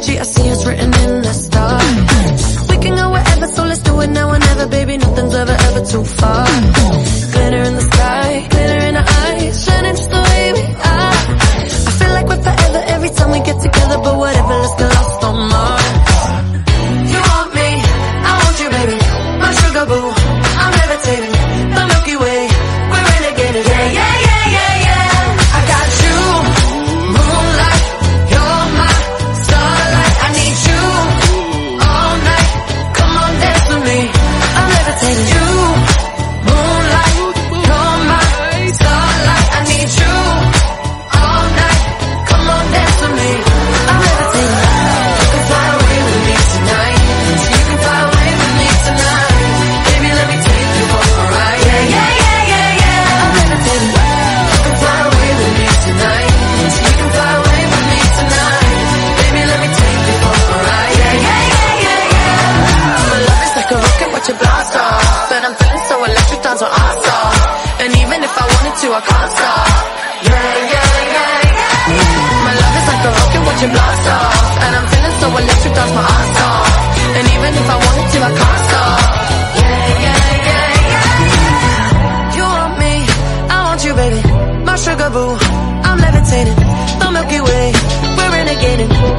energy, I see it's written in to a concert. Yeah, yeah, yeah, yeah. My love is like a rocket watching blast off. And I'm feeling so electric, that's my ass off. And even if I wanted to, I can't stop. Yeah, yeah, yeah, yeah. You want me, I want you, baby. My sugar boo, I'm levitating. The Milky Way, we're renegading.